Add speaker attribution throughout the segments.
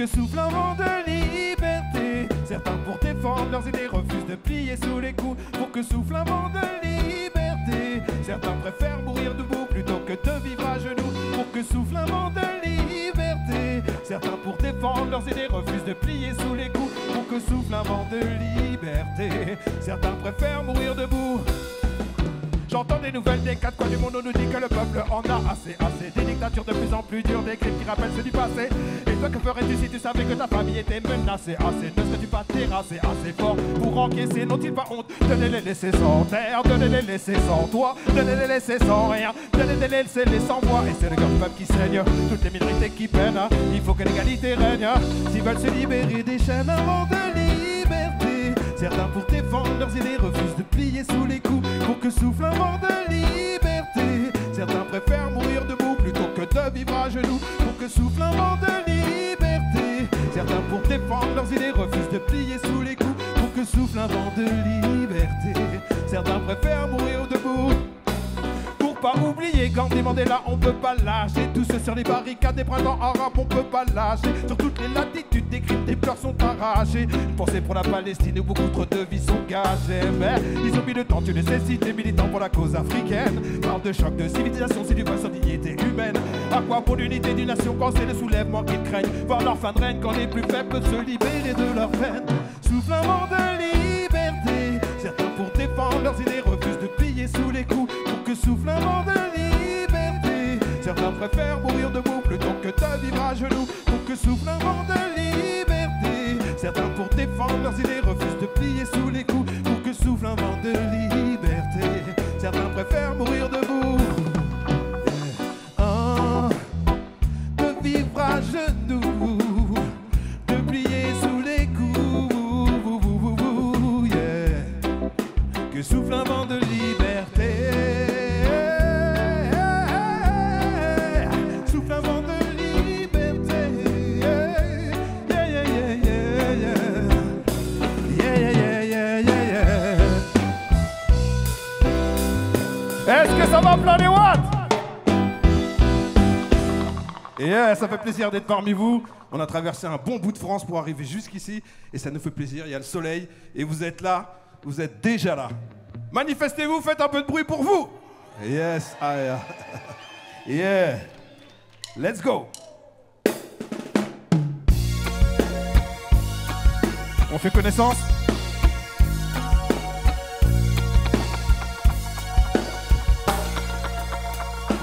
Speaker 1: que souffle un vent de liberté. Certains pour défendre leurs idées refusent de plier sous les coups. Pour que souffle un vent de liberté. Certains préfèrent mourir debout plutôt que de vivre à genoux. Pour que souffle un vent de liberté. Certains pour défendre leurs idées refusent de plier sous les coups. Pour que souffle un vent de liberté. Certains préfèrent mourir debout. J'entends des nouvelles des quatre coins du monde, on nous dit que le peuple en a assez, assez. Des dictatures de plus en plus dures, des crimes qui rappellent ceux du passé. Et toi, que ferais-tu si tu savais que ta famille était menacée? Assez, ne serais-tu pas terrassé? Assez fort pour encaisser N'ont-ils pas honte de les laisser sans terre, de les laisser sans toit, de les laisser sans rien, de les laisser les sans voix Et c'est le cœur du peuple qui saigne, toutes les minorités qui peinent. Il faut que l'égalité règne, s'ils veulent se libérer des chaînes avant de. Certains pour défendre leurs idées refusent de plier sous les coups pour que souffle un vent de liberté. Certains préfèrent mourir debout plutôt que de vivre à genoux pour que souffle un vent de liberté. Certains pour défendre leurs idées refusent de plier sous les coups pour que souffle un vent de liberté. Certains préfèrent mourir debout. Pas oublier quand demander là on peut pas lâcher. Tous ceux sur les barricades des printemps arabes on peut pas lâcher. Sur toutes les latitudes des crimes des pleurs sont arrachés. Une pensée pour la Palestine où beaucoup trop de vies sont gâchées Mais ils ont mis le temps tu le sais si t'es militant pour la cause africaine. Parle de choc de civilisation c'est du vol sur dignité humaine. À quoi pour l'unité d'une nation quand c'est le soulèvement qu'ils craignent? Voir leur fin de règne quand les plus faibles peuvent se libérer de leur peine. Souffle un de liberté Certains pour défendre leurs idées refusent de plier sous les coups que souffle un vent de liberté. Certains préfèrent mourir debout plutôt que de vivre à genoux Pour que souffle un vent de liberté. Certains pour défendre leurs idées refusent de plier sous les coups. Pour que souffle un vent de liberté. Certains préfèrent mourir debout De vivre à genoux De plier sous les coups. Que souffle un vent de Est-ce que ça fait plaisir d'être parmi vous. On a traversé un bon bout de France pour arriver jusqu'ici et ça nous fait plaisir. Il y a le soleil et vous êtes là, vous êtes déjà là. Manifestez-vous, faites un peu de bruit pour vous. Yes, ah, yeah. Let's go. On fait connaissance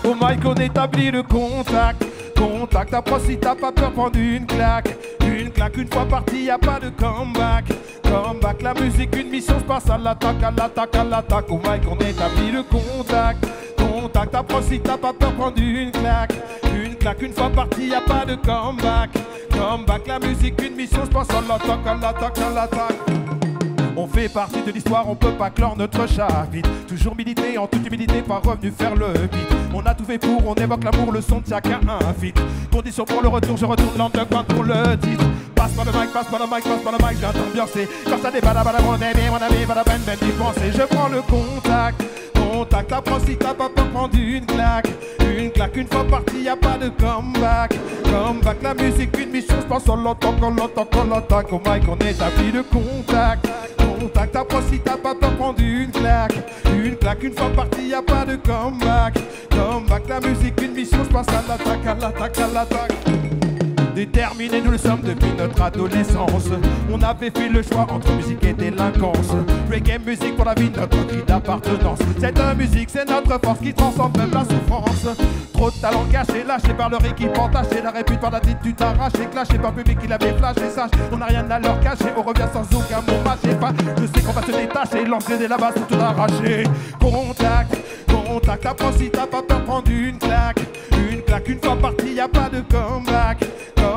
Speaker 1: Au mic, on établit le contact. Contact, approche si t'as pas peur, prendre une claque. Une claque, une fois parti, y a pas de comeback. Comeback, la musique, une mission, se passe à l'attaque, à l'attaque, à l'attaque. Au mic, on établit le contact. Contact, approche si t'as pas peur, prendre une claque. Une claque, une fois parti, y a pas de comeback. Comeback, la musique, une mission, se passe à l'attaque, à l'attaque, à l'attaque. On fait partie de l'histoire, on peut pas clore notre chapitre. Toujours milité, en toute humilité, pas revenu faire le beat. On a tout fait pour, on évoque l'amour, le son de chacun un fit. Condition pour le retour, je retourne l'underground pour le titre. Passe par le mic, passe par le mic, passe par le mic, je viens t'ambiancer. Quand ça débat, bada, mon ami, mon ami, bada, ben, ben. Je prends le contact, contact, approche si t'as pas prendre une claque. Une claque, une fois parti, y a pas de comeback. Comeback, la musique, une mission, je pense on l'entend, qu'on l'entend, qu'on l'entend. Au mic, on établit le contact. Contact, approche si t'as pas peur, prendre une claque. Une claque, une fois parti, y a pas de comeback. Comeback, la musique, une mission, je passe à l'attaque, à l'attaque, à l'attaque. Déterminés, nous le sommes depuis notre adolescence. On avait fait le choix entre musique et délinquance. Reggae musique pour la vie, notre cri d'appartenance. Cette musique, c'est notre force qui transcende même la souffrance. Trop de talent caché, lâché par leur équipe entachée. La répute par l'attitude arrachée, clashé par le public qui l'avait flashé. Sage, on n'a rien à leur cacher, on revient sans aucun mot mâché. Pas, je sais qu'on va se détacher, lancer des là-bas, tout arracher. Contact, contact, approche si t'as pas peur, prendre une claque. Une claque, une fois parti, y a pas de comeback.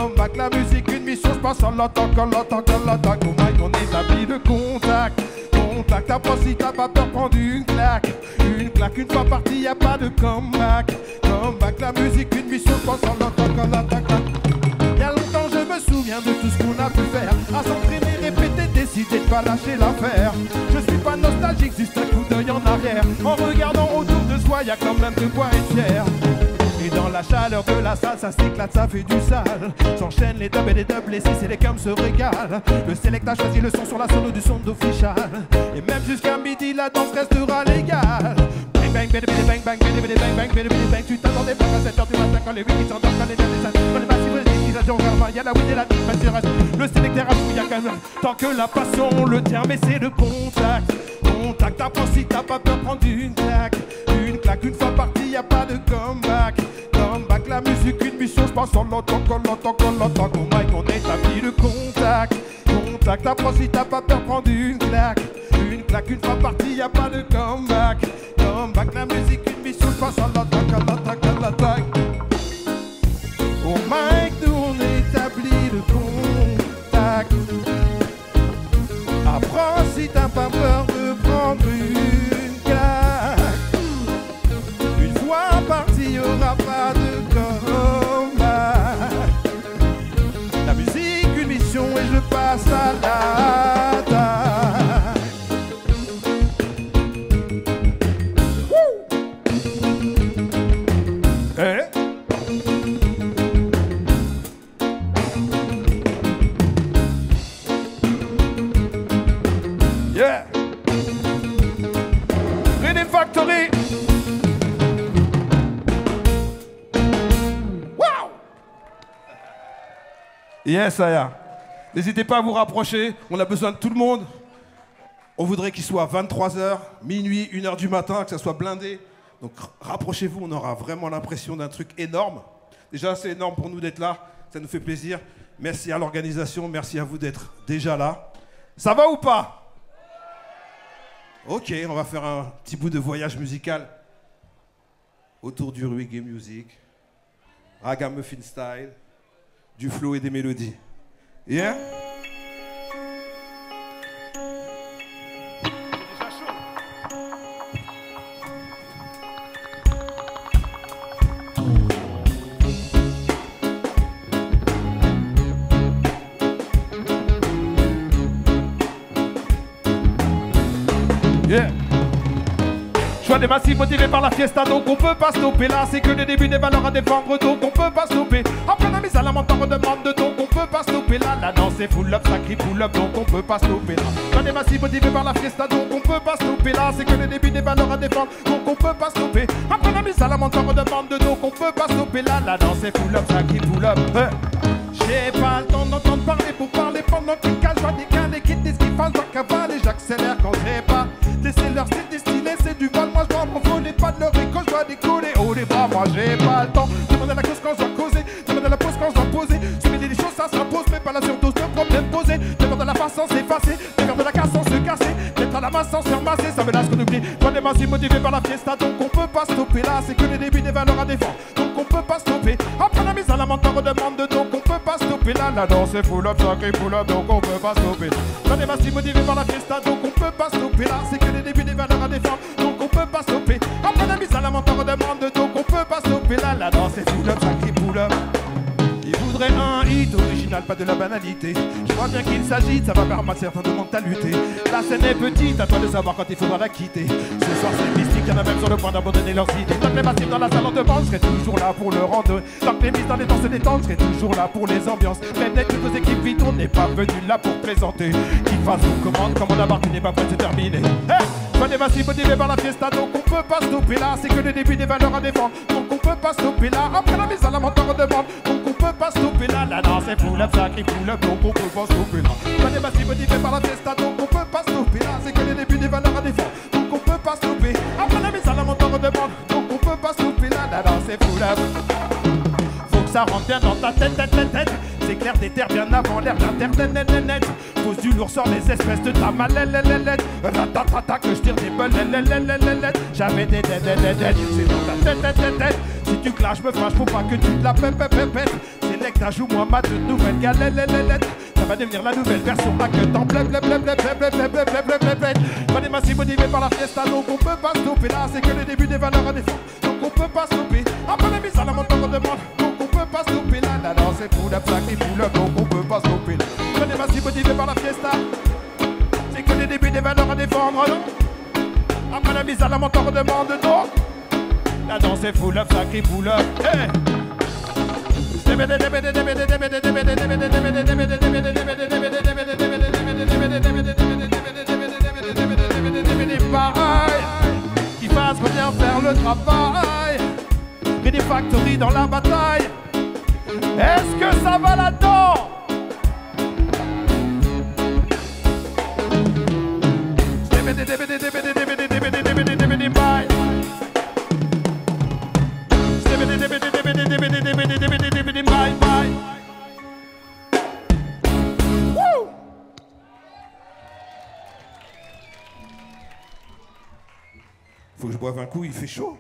Speaker 1: Comeback, la musique, une mission, je passe en l'attaque, en l'attaque, en l'attaque. Au mic, on établit le contact. Contact, approche si t'as pas peur, prendre une claque. Une claque, une fois parti, y a pas de comeback. Comeback, la musique, une mission, je passe en l'attaque, en l'attaque. Y a longtemps, je me souviens de tout ce qu'on a pu faire. À s'entraîner, répéter, décider de pas lâcher l'affaire. Je suis pas nostalgique, juste un coup d'œil en arrière. En regardant autour de soi, y a quand même de quoi être fier. Dans la chaleur de la salle, ça s'éclate, ça fait du sale. S'enchaînent les dubs et les doubles, les six et les cams se régalent. Le select a choisi le son sur la solo du son d'official. Et même jusqu'à midi, la danse restera légale. Bang bang, bang bang, bang bang, bang bang, bang Tu t'attendais pas à 7h du matin quand les week s'endorment, quand les derniers quand les massifs l'utilisation vraiment, il y a la weed et la Le sélecteur a fouillé quand même. Tant que la passion, le terme, et c'est le contact. Contact, apprends si t'as pas peur, prendre une claque. Une claque, une fois parti, y a pas de comeback. Comeback, la musique, une mission, je pense en longtemps, qu'on longtemps, qu'on longtemps, qu'on mic, on établit le contact. Contact, apprends si t'as pas peur, prendre une claque. Une claque, une fois parti, y a pas de comeback. Comeback, la musique, une mission, je pense en longtemps, qu'on longtemps, qu'on longtemps. Yes, Aya. N'hésitez pas à vous rapprocher. On a besoin de tout le monde. On voudrait qu'il soit 23h, minuit, 1h du matin, que ça soit blindé. Donc rapprochez-vous, on aura vraiment l'impression d'un truc énorme. Déjà, c'est énorme pour nous d'être là. Ça nous fait plaisir. Merci à l'organisation, merci à vous d'être déjà là. Ça va ou pas? Ok, on va faire un petit bout de voyage musical autour du reggae music, ragamuffin style, du flow et des mélodies. Yeah? Des massifs motivés par la fiesta, donc on peut pas stopper là. C'est que le début des valeurs à défendre, donc on peut pas stopper. En pleine mise à la montagne, on demande, donc on peut pas stopper là. La danse est full up, ça crie full up, donc on peut pas stopper là. Choix des massifs motivés par la fiesta, donc on peut pas stopper là. C'est que le début des valeurs à défendre, donc on peut pas stopper. En pleine mise à la montagne, on demande, donc on peut pas stopper là. La danse est full up, ça crie full up. Eh. J'ai pas le temps d'entendre parler pour parler pendant je vois des gars, les quittes, ce qu'ils fassent, je cavale et j'accélère moi j'ai pas le temps. Demande à la cause quand je dois causer, demande à la pause quand je dois poser. Semer des choses, ça s'impose, mais pas la surdose de problème posé. Demande à la face sans s'effacer, de la casse sans se casser. D'être à la masse sans se faire masser, ça me lâche qu'on oublie. Toi des masses motivés par la fiesta, donc on peut pas stopper là. C'est que le début des valeurs à défendre, donc on peut pas stopper. Après la mise à la mentor redemande, donc on peut pas stopper là. La danse est full up, sacré full up, donc on peut pas stopper. Toi des masses motivés par la fiesta, donc on peut pas stopper là. C'est que le début des valeurs à défendre, donc on peut pas stopper. Après la mise à la mentor redemande, là. La danse est full up, sacré full up. Il voudrait un hit original, pas de la banalité. Je vois bien qu'il s'agit, ça va permettre certains de mentalité. La scène est petite, à toi de savoir quand il faudra la quitter. Ce soir c'est mystique, y'en a même sur le point d'abandonner leurs idées. Tant que les massifs dans la salle en demande, serait toujours là pour le rendre. Tant que les mises dans les danses se détendent, serait toujours là pour les ambiances. Dès que vos équipes vides, on n'est pas venu là pour présenter. Qui fasse vos commandes, comme on a marqué n'est pas prêt de se terminer. Hey Soit des massifs motivés par la fiesta, donc on peut pas stopper là. C'est que le début des valeurs à défendre, donc on peut pas stopper là. Après la mise à la mentor on demande, donc on peut pas stopper là. La danse est full up, ça crie full up, donc on peut pas stopper là. Soit des massifs motivés par la fiesta, donc on peut pas stopper là. C'est que le début des valeurs à défendre, donc on peut pas stopper. Après la mise à la mentor on demande, donc on peut pas stopper là. La danse est full up. Ça rentre bien dans ta tête, tête, tête, tête. C'est clair des terres bien avant l'ère d'internet, net, net, du lourd sur les espèces de ta malélélélélét. Ratatata que je tire des lélélélélélét. J'avais des dead. C'est dans ta tête, tête, tête, tête. Si tu clashes, me fâche, faut pas que tu te la pètes, pètes. Select, ajoute-moi ma toute nouvelle galélélélét. Ça va devenir la nouvelle version, pas que blé, blé. Pas des massifs par la fiesta, donc on peut pas stopper là. C'est que le début des valeurs à défendre, donc on peut pas stopper. Après mises à la pas stopper. La danse est up, ça crie full up, donc on peut pas stopper là. Pas des massifs motivés par la fiesta, c'est que le début des valeurs à défendre, non. Après la mise à la on demande, non. La danse est full up, sacré pull up. Hey! Qui fasse bien faire le travail. Mais des factories dans la. Est-ce que ça va là-dedans? Faut que je boive un coup, il fait chaud.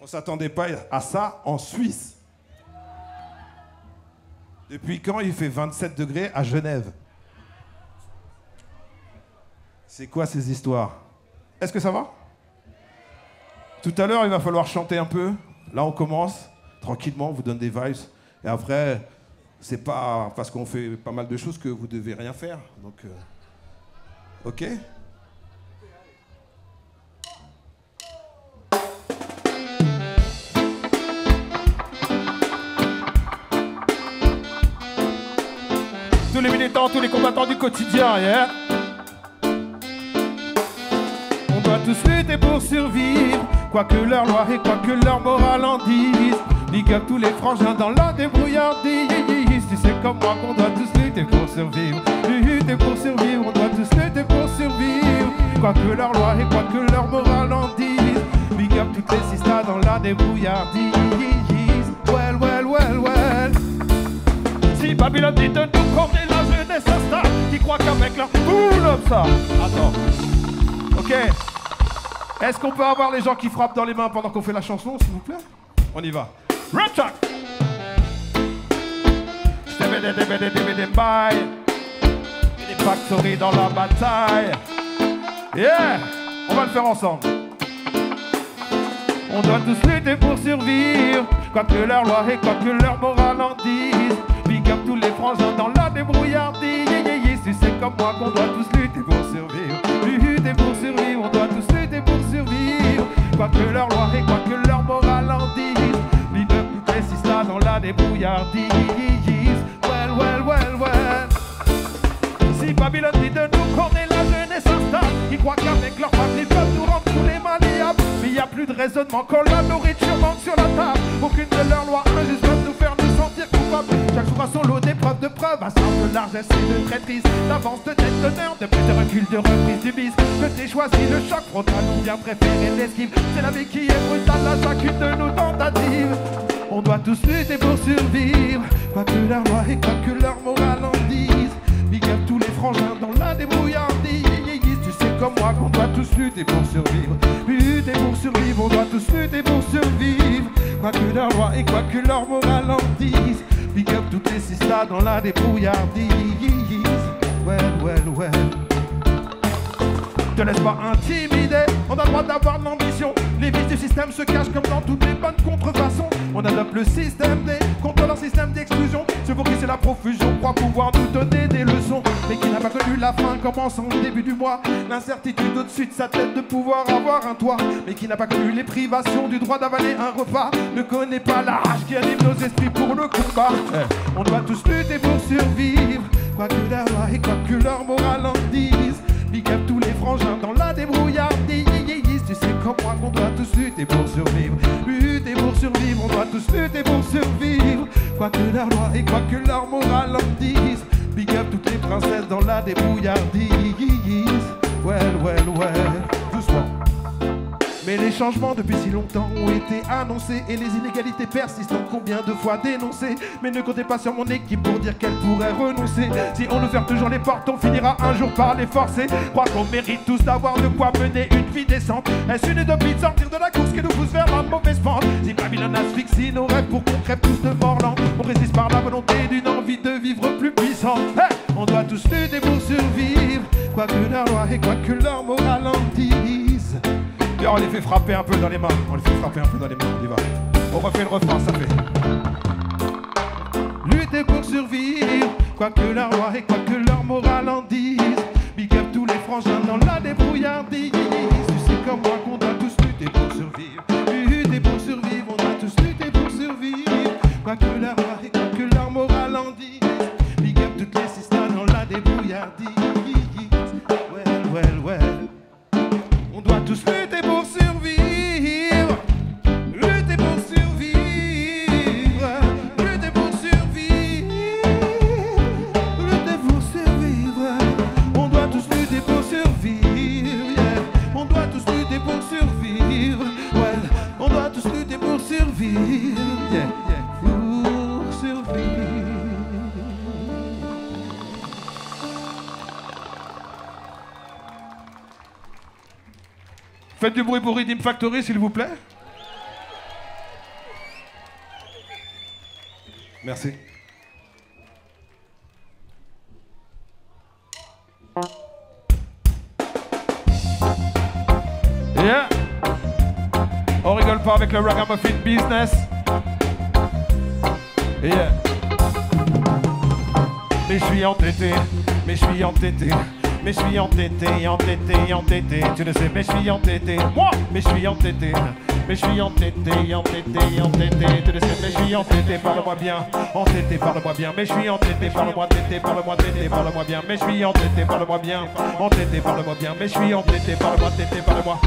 Speaker 1: On s'attendait pas à ça en Suisse. Depuis quand il fait 27 degrés à Genève C'est quoi ces histoires Est-ce que ça va Tout à l'heure, il va falloir chanter un peu. Là, on commence tranquillement, on vous donne des vibes. Et après, c'est pas parce qu'on fait pas mal de choses que vous devez rien faire. Donc, euh, ok Tous les militants, tous les combattants du quotidien, yeah On doit tous lutter pour survivre, quoi que leur loi et quoi que leur morale en dise. Big up tous les frangins dans la débrouillardise. Tu sais comme moi qu'on doit tous lutter pour survivre. Lutter pour survivre, on doit tous lutter pour survivre. Quoi que leur loi et quoi que leur morale en dise. Big up toutes les sisters dans la débrouillardise. Well, well, well, well. Si Babylone dit de nous est la jeunesse instable, qui croient qu'avec leur pull up ça. Attends. Ok. Est-ce qu'on peut avoir les gens qui frappent dans les mains pendant qu'on fait la chanson, s'il vous plaît? On y va. Rap track. Bye. Les factories dans la bataille. Yeah. On va le faire ensemble. On doit tous lutter pour survivre, quoi que leur loi et quoi que leur morale en dise. Up tous les frangins dans la débrouillardise. Yeah, yeah, yeah. Tu sais comme moi qu'on doit tous lutter pour survivre. Lutter pour survivre, on doit tous lutter pour survivre. Quoi que leur loi et quoi que leur morale en dise. Toutes les sisters dans la débrouillardise. Well, well, well, well. Si Babylone dit de nous qu'on est la jeunesse instable, ils croient qu'avec leur famille ils peuvent nous rendre tous les malléables. Mais n'y a plus de raisonnement quand la nourriture manque sur la table. Aucune de leurs lois injustes peuvent nous faire Chaque jour a son lot d'épreuves de preuves, à simple largesse et de traîtrise. D'avance, de tête, d'honneur, de plus de recul, de reprise du bis. Que t'aies choisi le choc frontal ou bien préféré l'esquive. C'est la vie qui est brutale à chacune de nos tentatives. On doit tous lutter pour survivre, quoi que leur loi et quoi que leur morale en dise. Big up tous les frangins dans la débrouillardise. Comme moi qu'on doit tous lutter pour survivre. Lutter pour survivre, on doit tous lutter pour survivre. Quoi que leur loi et quoi que leur morale en dise. Big up toutes les sisters dans la débrouillardise. Well, well, well. Te laisse pas intimider, on a le droit d'avoir de l'ambition. Les vices du système se cachent comme dans toutes les bonnes contrefaçons. On adopte le système D contre leur système d'exclusion. Pour qui c'est la profusion croient pouvoir nous donner des leçons. Mais qui n'a pas connu la fin commençant au début du mois. L'incertitude au-dessus de sa tête de pouvoir avoir un toit. Mais qui n'a pas connu les privations du droit d'avaler un repas. Ne connaît pas la rage qui anime nos esprits pour le combat. Eh, On doit tous lutter pour survivre. Quoi que leur loi et quoi que leur morale en dise. Big up tous les frangins dans la débrouillardise. Tu sais comme moi qu'on doit tous lutter pour survivre. On doit tous lutter pour survivre. Quoi que leur loi et quoi que leur morale en dise. Big up toutes les princesses dans la débrouillardise. Well, well, well. Doucement. Mais les changements depuis si longtemps ont été annoncés et les inégalités persistent combien de fois dénoncées. Mais ne comptez pas sur mon équipe pour dire qu'elle pourrait renoncer. Si on nous toujours les portes, on finira un jour par les forcer. Crois qu'on mérite tous d'avoir de quoi mener une vie décente. Est-ce une utopie de sortir de la course qui nous pousse vers la mauvaise pente? Si Babylone asphyxie nos rêves pour qu'on crève tous de mort on résiste par la volonté d'une envie de vivre plus puissante. On doit tous lutter pour survivre, quoi que leur loi et quoi que leur morale en dise on les fait frapper un peu dans les mains. On les fait frapper un peu dans les mains, on y va. On refait le refrain, ça fait. Lutter pour survivre, quoi que leur roi et quoi que leur morale en dise. Big up tous les frangins dans la débrouillardise. Tu sais comme moi qu'on doit tous lutter pour survivre. Lutter pour survivre, on doit tous lutter pour survivre. Quoi que leur On doit tous lutter pour survivre. Faites du bruit pour Redeem Factory, s'il vous plaît. Merci. Yeah. On rigole pas avec le ragamuffin business. Yeah. Mais je suis entêté, mais je suis entêté. Mais je suis entêté, entêté, entêté. Tu le sais, mais je suis entêté. Moi, mais je suis entêté. Mais je suis entêté, entêté, entêté. Tu le sais, mais je suis entêté. Parle-moi bien. Entêté, parle-moi bien. Mais je suis entêté. Parle-moi tété, parle-moi tété, parle-moi bien. Mais je suis entêté, parle-moi bien. Entêté, parle-moi bien. Mais je suis entêté. Parle-moi tété, parle-moi.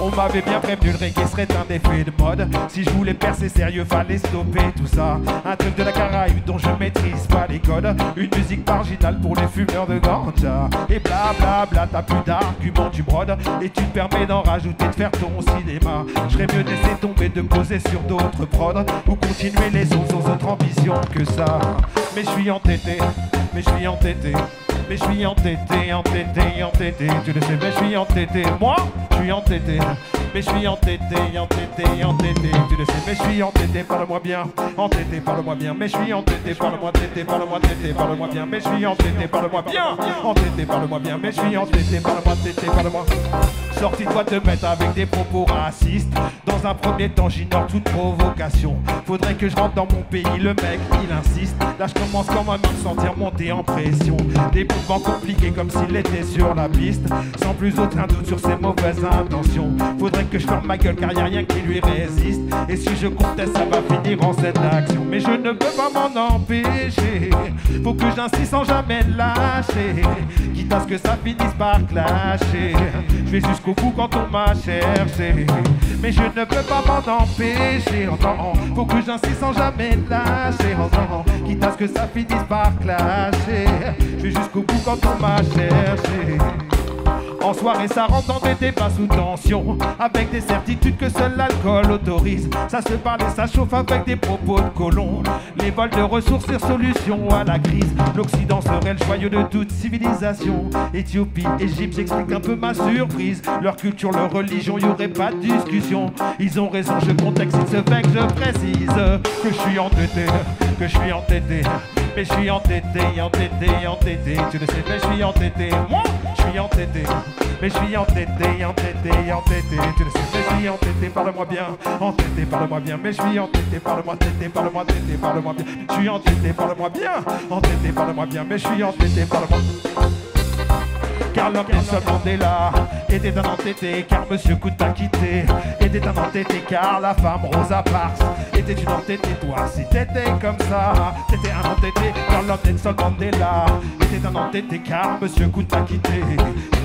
Speaker 1: On m'avait bien prévenu, le reggae serait un effet de mode. Si je voulais percer sérieux, fallait stopper tout ça. Un truc de la Caraïbe dont je maîtrise pas les codes. Une musique marginale pour les fumeurs de ganja. Et bla bla bla, t'as plus d'arguments, tu brodes. Et tu te permets d'en rajouter, de faire ton cinéma. Je serais mieux laisser tomber, de poser sur d'autres prods. Ou continuer les autres sans autre ambition que ça. Mais je suis entêté, mais je suis entêté. Mais je suis entêté, entêté, entêté. Tu le sais, mais je suis entêté. Moi, je suis entêté. Mais je suis entêté, entêté, entêté. Tu le sais, mais je suis entêté. Parle-moi bien. Entêté, parle-moi bien. Mais je suis entêté. Parle-moi tété, parle-moi tété, parle-moi bien. Mais je suis entêté. Parle-moi bien. Entêté, parle-moi bien. Mais je suis entêté. Parle-moi tété, parle-moi. Sortis-toi te mettre avec des propos racistes. Dans un premier temps, j'ignore toute provocation. Faudrait que je rentre dans mon pays, le mec, il insiste. Là, je commence quand même à me sentir monter en pression. Compliqués comme s'il était sur la piste. Sans plus aucun doute sur ses mauvaises intentions. Faudrait que je ferme ma gueule car y a rien qui lui résiste. Et si je conteste, ça va finir en cette action. Mais je ne peux pas m'en empêcher. Faut que j'insiste sans jamais lâcher. Quitte à ce que ça finisse par clasher. Je vais jusqu'au bout quand on m'a cherché. Mais je ne peux pas m'en empêcher. Faut que j'insiste sans jamais lâcher. Quitte à ce que ça finisse par clasher. Je vais jusqu'au quand on m'a cherché. En soirée, ça rentre dans des débats sous tension, avec des certitudes que seul l'alcool autorise. Ça se parle et ça chauffe avec des propos de colons. Les vols de ressources et solutions à la crise. L'Occident serait le joyau de toute civilisation. Éthiopie, Égypte, j'explique un peu ma surprise. Leur culture, leur religion, y aurait pas de discussion. Ils ont raison, je contexte, il se fait que je précise que je suis entêté, que je suis entêté. Mais je suis entêté, entêté, entêté. Tu le sais, mais je suis entêté. Moi, je suis entêté. Mais je suis entêté, entêté, entêté. Tu le sais, mais je suis entêté. Parle-moi bien. Entêté, parle-moi bien. Mais je suis entêté. Parle-moi tété, parle-moi tété, parle-moi bien. Je suis entêté, parle-moi bien. Entêté, parle-moi bien. Mais je suis entêté, parle-moi. Car l'homme Nelson Mandela était un entêté, car Monsieur Couta quitté était un entêté, car la femme Rosa Parks était une entêtée. Toi, si t'étais comme ça, t'étais un entêté. Car l'homme Nelson Mandela était un entêté, car Monsieur Couta quitté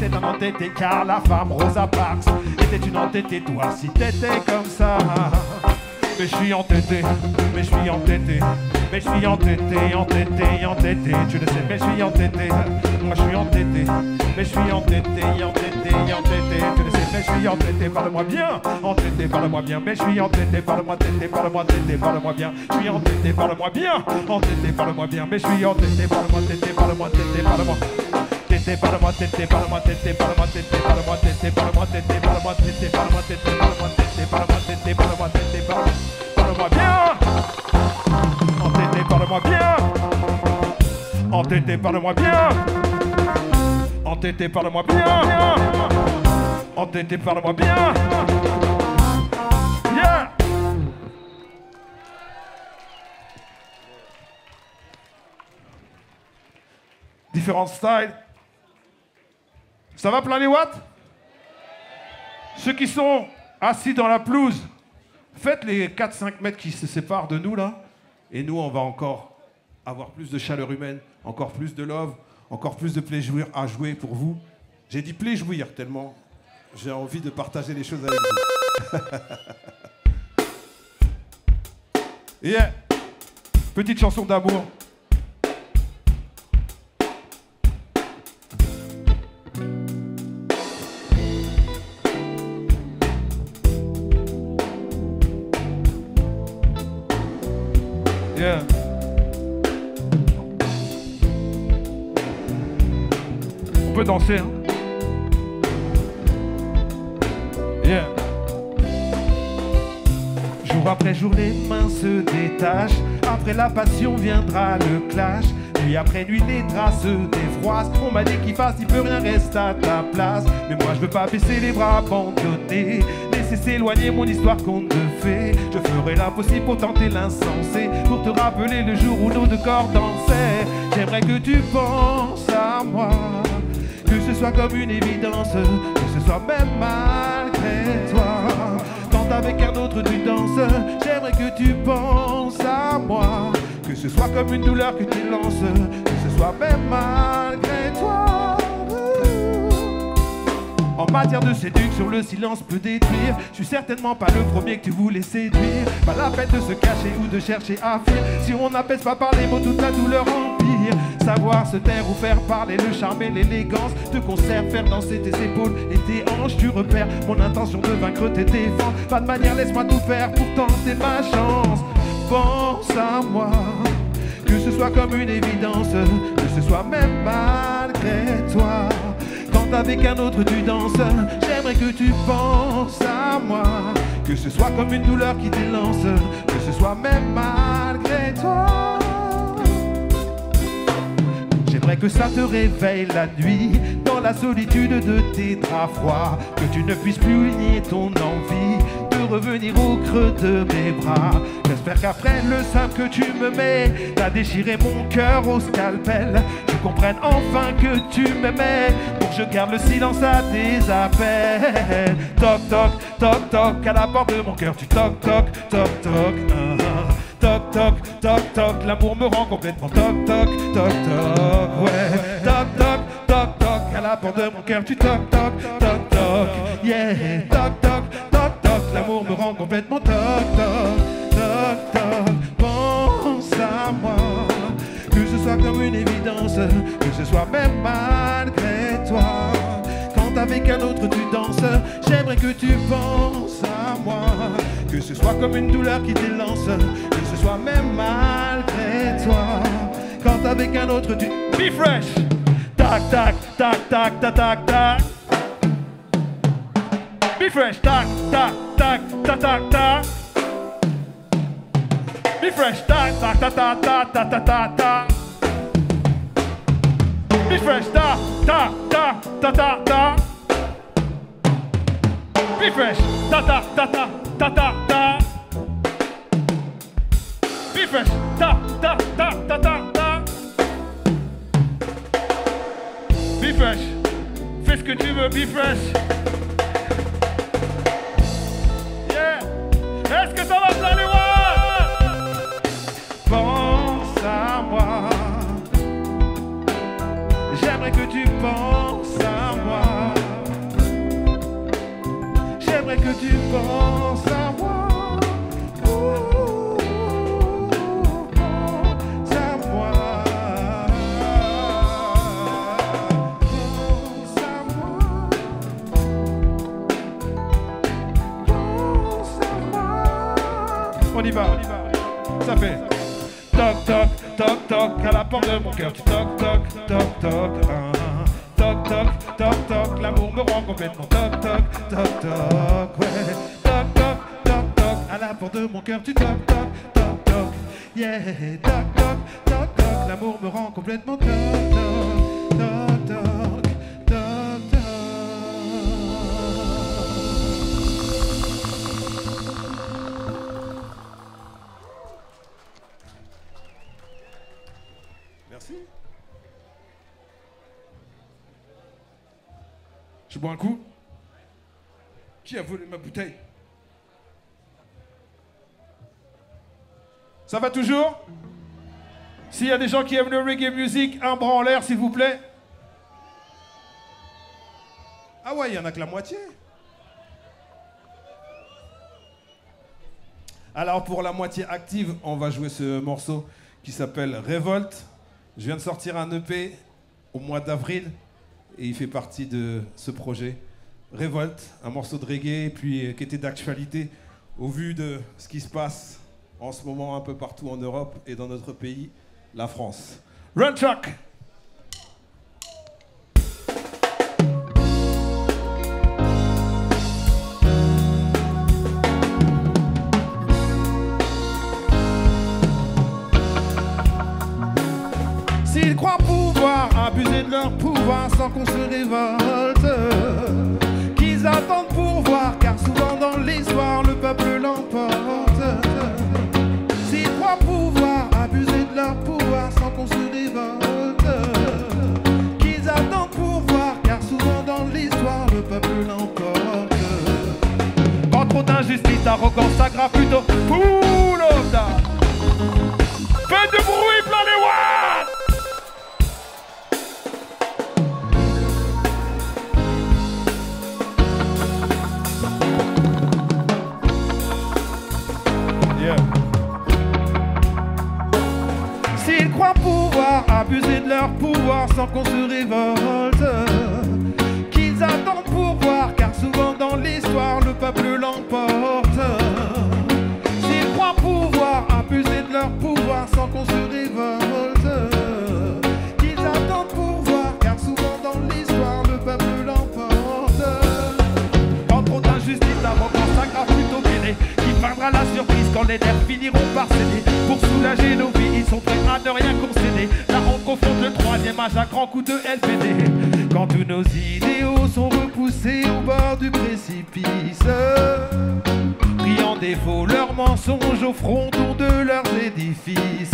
Speaker 1: était un entêté, car la femme Rosa Parks était une entêtée. Toi, si t'étais comme ça. Mais je suis entêté, mais je suis entêté, mais je suis entêté, entêté, entêté, tu le sais, mais je suis entêté, moi je suis entêté, mais je suis entêté, entêté, entêté, tu le sais, mais je suis entêté, parle-moi bien, entêté, parle-moi bien, mais je suis entêté, parle-moi tété, parle-moi tété, parle-moi bien, je suis entêté, parle-moi bien, entêté, parle-moi bien, mais je suis entêté, parle-moi tété, parle-moi tété, parle-moi parle-moi parle-moi parle-moi tété, parle-moi tété, parle-moi bien. Parle-moi bien. Parle-moi bien. Parle-moi bien. Bien. Différents styles. Ça va plein les watts Ceux qui sont assis dans la pelouse, faites les 4-5 mètres qui se séparent de nous là. Et nous, on va encore avoir plus de chaleur humaine, encore plus de love, encore plus de plaisir à jouer pour vous. J'ai dit plaisir tellement j'ai envie de partager les choses avec vous. yeah. Petite chanson d'amour. Danser, hein. Jour après jour, les mains se détachent. Après la passion viendra le clash. Nuit après nuit, les draps se défroissent. On m'a dit qu'il fasse, il peut rien rester à ta place. Mais moi, je veux pas baisser les bras, abandonner. Laisser s'éloigner mon histoire qu'on de fait. Je ferai l'impossible pour tenter l'insensé. Pour te rappeler le jour où nos deux corps dansaient. J'aimerais que tu penses à moi. Que ce soit comme une évidence, que ce soit même malgré toi. Quand avec un autre tu danses, j'aimerais que tu penses à moi. Que ce soit comme une douleur que tu lances, que ce soit même malgré toi. En matière de séduction, le silence peut détruire. Je suis certainement pas le premier que tu voulais séduire. Pas la peine de se cacher ou de chercher à fuir. Si on n'apaise pas par les mots toute la douleur empire. Savoir se taire ou faire parler le charme et l'élégance te conserve, faire danser tes épaules et tes hanches. Tu repères mon intention de vaincre tes défenses. Pas de manière, laisse-moi tout faire pour tenter ma chance. Pense à moi. Que ce soit comme une évidence, que ce soit même malgré toi. Avec un autre tu danses, j'aimerais que tu penses à moi. Que ce soit comme une douleur qui t'élance, que ce soit même malgré toi. J'aimerais que ça te réveille la nuit dans la solitude de tes draps froids, que tu ne puisses plus nier ton envie de revenir au creux de mes bras. J'espère qu'après le sein que tu me mets, t'as déchiré mon cœur au scalpel. Comprennes enfin que tu m'aimais, pour que je garde le silence à tes appels. Toc toc toc toc à la porte de mon cœur, tu toc toc toc toc. ah, ah. Toc toc toc toc, l'amour me rend complètement toc toc toc toc, ouais. Toc toc toc toc, à la porte de mon cœur, tu toc toc toc toc, yeah. Toc toc toc toc, l'amour me rend complètement toc toc que ce soit même malgré toi. Quand avec un autre tu danses, j'aimerais que tu penses à moi. Que ce soit comme une douleur qui t'élance, que ce soit même malgré toi. Quand avec un autre tu. Be fresh! Tac, tac, tac, tac, tac, tac, tac. Be fresh! Tac, tac, tac, tac, tac, tac. Be fresh! Tac, tac, tac, tac, tac, tac, tac, tac, really fresh. Da, da, da, da, da, da. Be fresh. Da, da, da, da, da, da, da. Be fresh. Da, da, da, da, da, da. Be fresh. Fish consumer, be fresh. Que tu penses à moi. À moi. Moi. Moi. On y va. Ça fait. Toc toc toc toc à la porte de mon cœur. Toc toc toc toc. Toc toc toc toc. L'amour me rend complètement toc toc toc toc. Ouais. Toc toc toc toc à la porte de mon cœur. Tu toc toc toc toc. Yeah. Toc toc toc toc. L'amour me rend complètement toc toc toc toc. Toc toc. Merci. Bois un coup. Qui a volé ma bouteille? Ça va toujours? S'il y a des gens qui aiment le reggae music, un bras en l'air, s'il vous plaît. Ah ouais, il y en a que la moitié. Alors pour la moitié active, on va jouer ce morceau qui s'appelle Révolte. Je viens de sortir un EP au mois d'avril et il fait partie de ce projet. Révolte, un morceau de reggae puis qui était d'actualité au vu de ce qui se passe en ce moment un peu partout en Europe et dans notre pays, la France. Run Chuck qu'on se révolte, qu'ils attendent pour voir, car souvent dans l'histoire le peuple l'emporte. S'ils croient pouvoir abuser de leur pouvoir sans qu'on se révolte, qu'ils attendent pour voir, car souvent dans l'histoire le peuple l'emporte. Quand trop d'injustice, d'arrogance s'aggrave plutôt. Pull of that. Abuser de leur pouvoir sans qu'on se révolte, qu'ils attendent pour voir, car souvent dans l'histoire le peuple l'emporte. S'ils croient pouvoir abuser de leur pouvoir sans qu'on se révolte, qu'ils attendent pour voir, car souvent dans l'histoire le peuple l'emporte. Quand trop d'injustice, l'arrogance s'aggrave plutôt qu'aider. Qui viendra la surprise quand les nerfs finiront par céder. Pour soulager nos vies, ils sont prêts à ne rien concéder. Confronte le troisième âge à grand coup de LPD. Quand tous nos idéaux sont repoussés au bord du précipice. Priant défaut leurs mensonges au fronton de leurs édifices.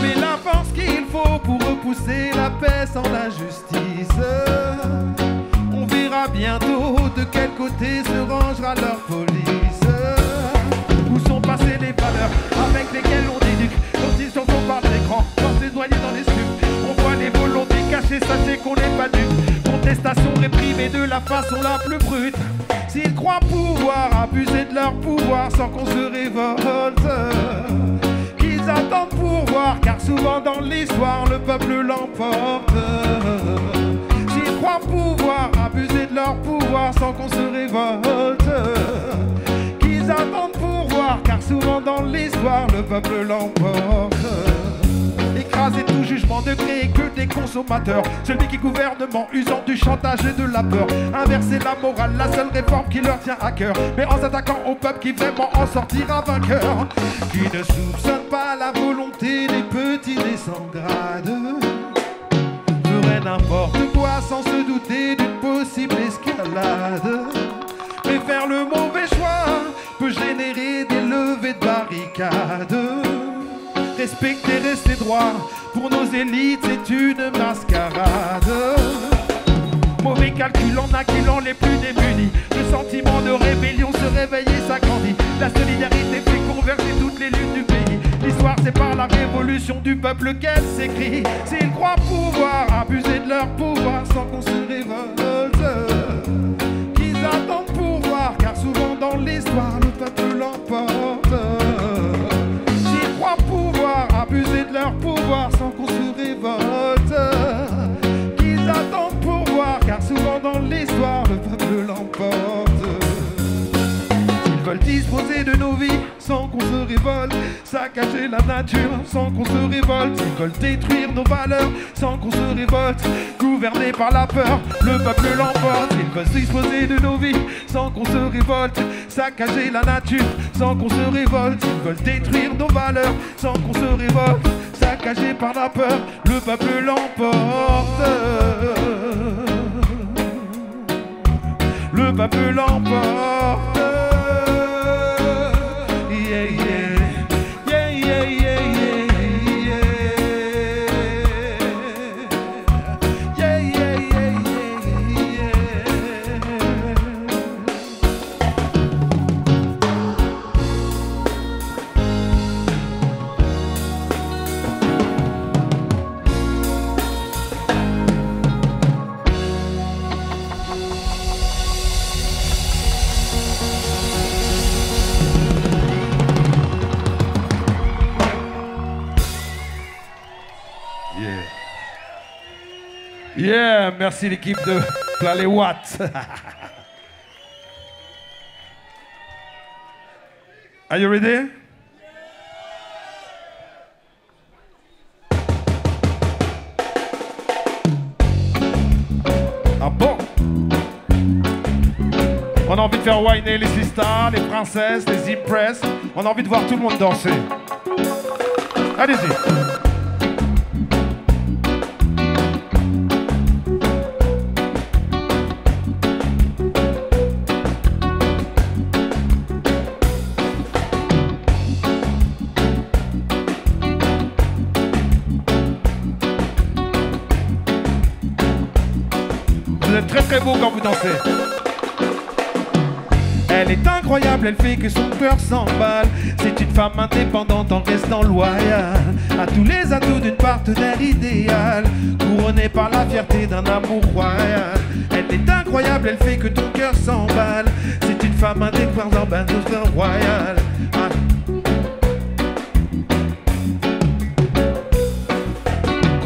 Speaker 1: Mais la force qu'il faut pour repousser la paix sans la justice. On verra bientôt de quel côté se rangera leur police. Où sont passées les valeurs avec lesquelles on éduque Quand ils sont par l'écran, On voit les volontés cachées, sachez qu'on n'est pas dupes Contestation réprimée de la façon la plus brute. S'ils croient pouvoir abuser de leur pouvoir sans qu'on se révolte Qu'ils attendent pour voir, car souvent dans l'histoire le peuple l'emporte. S'ils croient pouvoir abuser de leur pouvoir sans qu'on se révolte Qu'ils attendent pour voir car souvent dans l'histoire le peuple l'emporte Écraser tout jugement de créer que des consommateurs. Celui qui gouvernement usant du chantage et de la peur. Inverser la morale, la seule réforme qui leur tient à cœur. Mais en s'attaquant au peuple qui vraiment en sortira vainqueur. Qui ne soupçonne pas la volonté des petits et sans grade. N'importe quoi sans se douter d'une possible escalade. Mais faire le mauvais choix peut générer des levées de barricades. Respecter, rester droit, pour nos élites c'est une mascarade. Mauvais calcul en acculant les plus démunis. Le sentiment de rébellion se réveiller s'agrandit. La solidarité fait converger toutes les luttes du pays. L'histoire c'est par la révolution du peuple qu'elle s'écrit. S'ils croient pouvoir abuser de leur pouvoir sans qu'on se révolte. Qu'ils attendent pour voir, car souvent dans l'histoire le peuple l'emporte. Leur pouvoir sans qu'on se révolte. Qu'ils attendent pour voir, car souvent dans l'histoire le peuple l'emporte. Ils veulent disposer de nos vies sans qu'on se révolte, saccager la nature sans qu'on se révolte. Ils veulent détruire nos valeurs sans qu'on se révolte, gouverner par la peur, le peuple l'emporte. Ils veulent disposer de nos vies sans qu'on se révolte, saccager la nature sans qu'on se révolte. Ils veulent détruire nos valeurs sans qu'on se révolte, saccagé par la peur, le peuple l'emporte. Le peuple l'emporte. Yeah, merci l'équipe de Plalet Watt. Are you ready? Ah bon? On a envie de faire whiner les sisters, les princesses, les impress. On a envie de voir tout le monde danser. Allez-y. Elle fait que son cœur s'emballe. C'est une femme indépendante en restant loyale à tous les atouts d'une partenaire idéale, couronnée par la fierté d'un amour royal. Elle est incroyable, elle fait que ton cœur s'emballe. C'est une femme indépendante, un royal.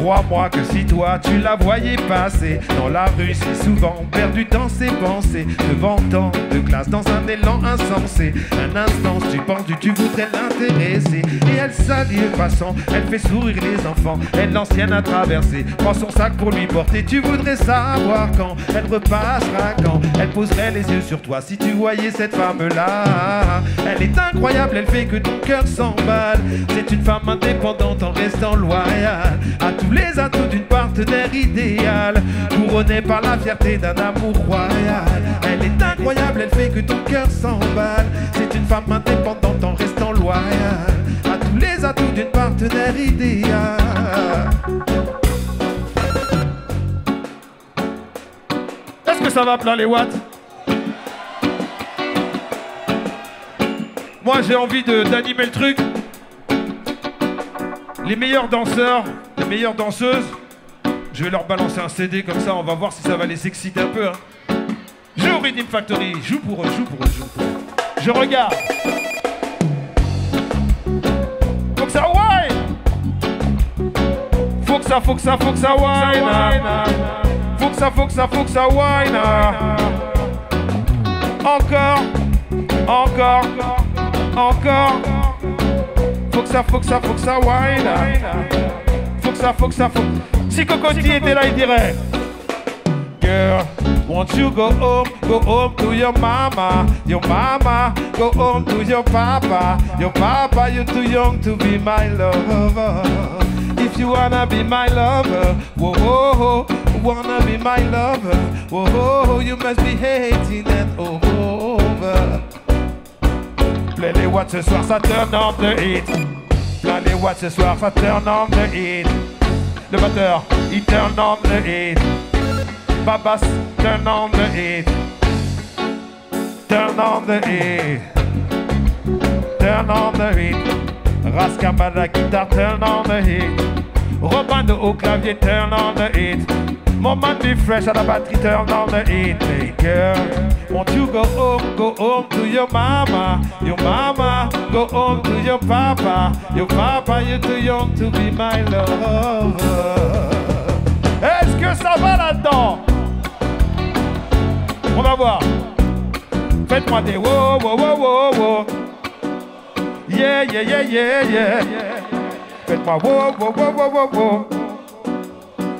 Speaker 1: Crois-moi que si toi tu la voyais passer dans la rue, c'est souvent perdu dans ses pensées, devant tant de glace dans un élan insensé. Un instant, tu penses, tu voudrais l'intéresser. Et elle salue le passant, elle fait sourire les enfants. Elle l'ancienne à traverser, prend son sac pour lui porter. Tu voudrais savoir quand elle repassera, quand elle poserait les yeux sur toi si tu voyais cette femme-là. Elle est incroyable, elle fait que ton cœur s'emballe. C'est une femme indépendante en restant loyale à tous les atouts d'une partenaire idéale, couronnée par la fierté d'un amour royal. Elle est incroyable, elle fait que ton cœur s'emballe. C'est une femme indépendante en restant loyale à tous les atouts d'une partenaire idéale. Est-ce que ça va plein les watts? Moi j'ai envie d'animer le truc. Les meilleurs danseurs, les meilleures danseuses, je vais leur balancer un CD comme ça, on va voir si ça va les exciter un peu. Hein. Joue au Rhythm Factory, joue pour eux, joue pour eux, joue pour eux. Je regarde. Faut que ça wine. Faut que ça, faut que ça, faut que ça wine. Faut que ça, faut que ça, faut que ça wine. Encore, encore, encore. Faut que ça, faut que ça, faut que ça wine. Ça, faut que ça, faut. Si Cocotti était là, il dirait. Girl, won't you go home, go home to your mama, your mama, go home to your papa, your papa, you're too young to be my lover. If you wanna be my lover, whoa, whoa, whoa, wanna be my lover, whoa, whoa, whoa, you must be hating and over. Plein les watts ce soir, ça turn on the heat. Les watts ce soir, ça turn on the heat. Le batteur, il turn on the heat. Babas, turn on the heat. Turn on the heat. Turn on the heat. Rascamba la guitare, turn on the heat. Robin au clavier, turn on the heat. Mon man be fresh à la batterie, turn on the. Hey girl, won't you go home, go home to your mama, your mama, go home to your papa, your papa, you're too young to be my lover. Est-ce que ça va là-dedans? On va voir. Faites-moi des wow, wow, wow, wow, wow. Yeah, yeah, yeah, yeah, yeah. Faites-moi wow, wow, wow, wow, wow, wow.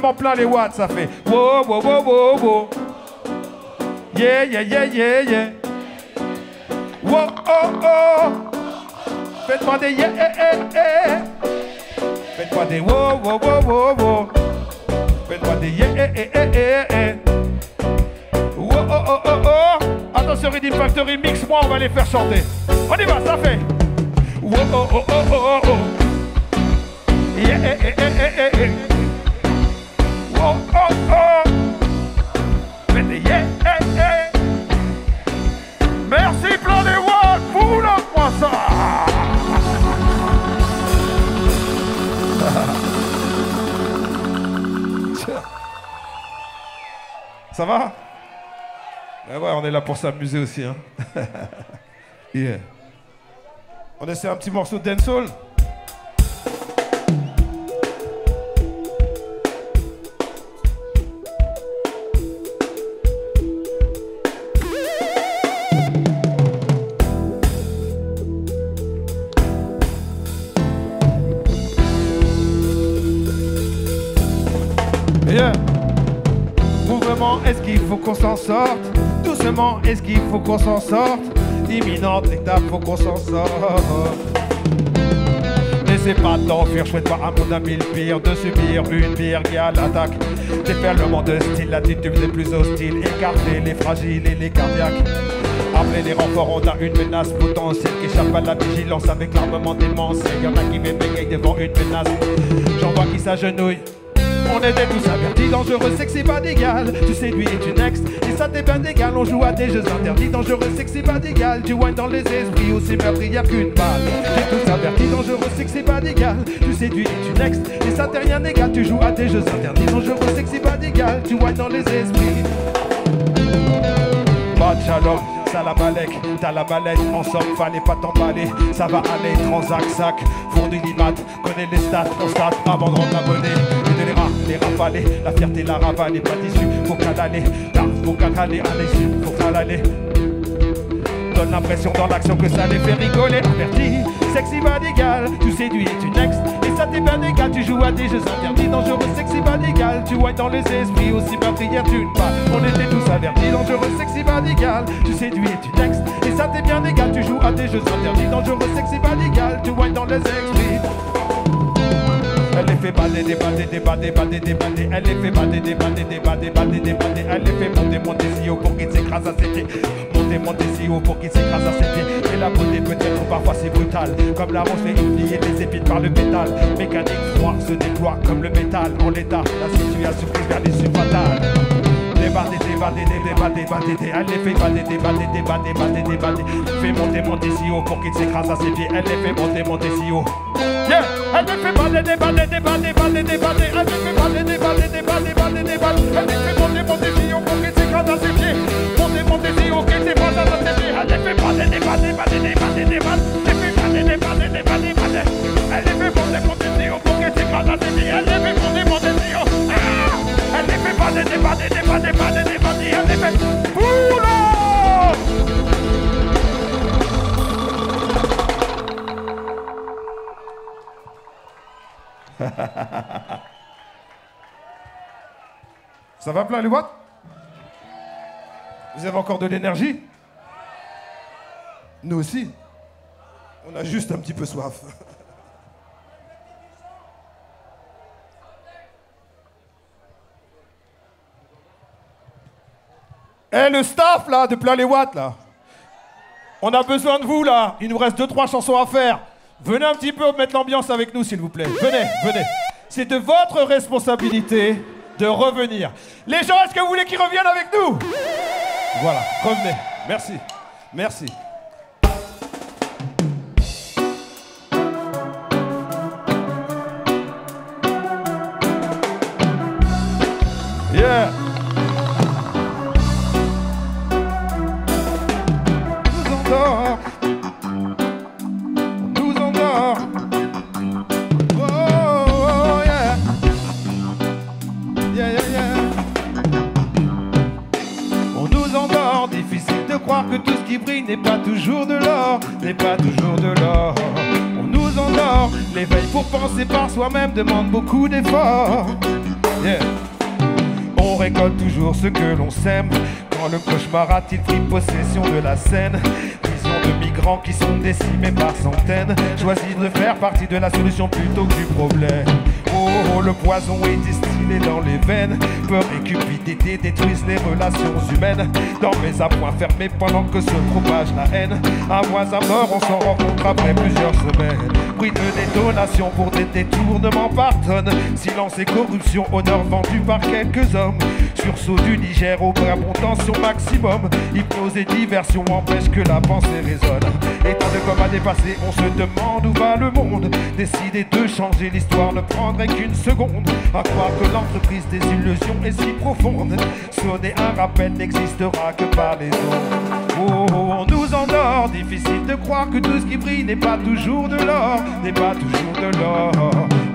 Speaker 1: Plein les watts, ça fait wow, wow, wow, wow, wow. Yeah, yeah, yeah, yeah, yeah. Wow, oh, oh. Faites-moi des yeah, eh, eh, eh. Faites-moi des wow, wow, wow, wow, wow. Faites-moi des yeah, eh, eh, eh, eh, eh. Wow, oh, oh, oh, oh. Attention, Redeem Factory, mix-moi, on va les faire chanter. On y va, ça fait. Wow, oh, oh, oh, oh, oh. Yeah, eh, eh, eh, eh, oh, oh. Faites des yeah. Merci, plein des watts. Foule-moi ça. Ça va? Ben ouais, on est là pour s'amuser aussi. Hein. yeah. On essaie un petit morceau de dancehall? Doucement, est-ce qu'il faut qu'on s'en sorte? Imminente étape, faut qu'on s'en sorte. Laissez pas t'enfuir, chouette pas un monde à mille pires De subir une pire qui a l'attaque Déferlement de style, l'attitude des plus hostiles Écarter les fragiles et les cardiaques Appeler les renforts, on a une menace potentielle qui échappe à la vigilance avec l'armement démentiel. Y'en a qui m'ébégayent devant une menace. J'en vois qui s'agenouillent. On était tous avertis, dangereux, sexy, pas d'égal. Tu séduis et tu next, et ça t'est bien égal. On joue à des jeux interdits, dangereux, sexy, pas d'égal. Tu whines dans les esprits, aussi meurtri, y'a qu'une balle. T'es tous avertis, dangereux, sexy, pas d'égal. Tu séduis et tu next, et ça t'est rien égal. Tu joues à des jeux interdits, dangereux, sexy, pas d'égal. Tu whines dans les esprits. Salamalek, t'as la balèque, en somme, fallait pas t'emballer, ça va aller, transac, sac, four du limat, connais les stats, constate, avant de rendre et les rats, les rafalés, la fierté, la ravaler, pas d'issue, faut qu'à l'aller, là, faut qu'à aller, à l'issue, faut qu'à l'aller. Donne l'impression dans l'action que ça les fait rigoler, averti, sexy badigal, tu séduis tu next, et ça t'est bien égal, tu joues à des jeux interdits, dangereux, sexy badigal, tu whines dans les esprits, aussi meurtrière d'une balle, on était tous avertis, dangereux, sexy badigal, tu séduis et tu next, et ça t'est bien égal, tu joues à des jeux interdits, dangereux, sexy badigal, tu whines dans les esprits. Elle les fait bader, débader, débader, bader, débader. Elle les fait bader, débader, débader, bader, débader. Elle les fait monter, monter si haut pour qu'il s'écrase à ses pieds. Monter, monter si haut pour qu'il s'écrase à ses pieds. Et la beauté peut-être parfois c'est brutal. Comme la rose fait oublier les épines par le métal. Mécanique froid se déploie comme le métal. En l'état, la situation pousse vers l'issue fatale. Débader, débader, débader, débader, elle les fait bader, débader, débader, bader, débader. Fait monter, monter si haut pour qu'il s'écrase à ses pieds. Elle les fait monter, monter si haut. Yeah, elle les fait bader, débader, débader, bader, débader. Elle les fait bader, débader, débader, bader, débader. Elle les fait monter, monter si haut pour qu'il s'écrase à ses pieds. Ça va plein les watts Vous avez encore de l'énergie? Nous aussi. On a juste un petit peu soif. Eh le staff là, de plein les watts là. On a besoin de vous là. Il nous reste deux trois chansons à faire. Venez un petit peu mettre l'ambiance avec nous s'il vous plaît. Venez, venez. C'est de votre responsabilité de revenir. Les gens, est-ce que vous voulez qu'ils reviennent avec nous? Voilà, revenez. Merci. Merci. Yeah. Par soi-même demande beaucoup d'efforts. On récolte toujours ce que l'on sème. Quand le cauchemar a-t-il pris possession de la scène? Vision de migrants qui sont décimés par centaines. Choisissent de faire partie de la solution plutôt que du problème. Oh, oh, le poison est Peur et cupidité détruisent les relations humaines. Dans mes appoints fermés pendant que se propage la haine. À voisin mort, on s'en rencontre après plusieurs semaines. Bruit de détonation pour des détournements pardonne. Silence et corruption, honneur vendu par quelques hommes. Sursaut du Niger au Gabon, tension maximum et diversion empêchent que la pensée résonne. État de comme à dépasser, on se demande où va le monde. Décider de changer l'histoire ne prendrait qu'une seconde. À croire que l'entreprise des illusions est si profonde. Sonner un rappel n'existera que par les ondes. Oh, oh, on nous endort, difficile de croire que tout ce qui brille n'est pas toujours de l'or, n'est pas toujours de l'or.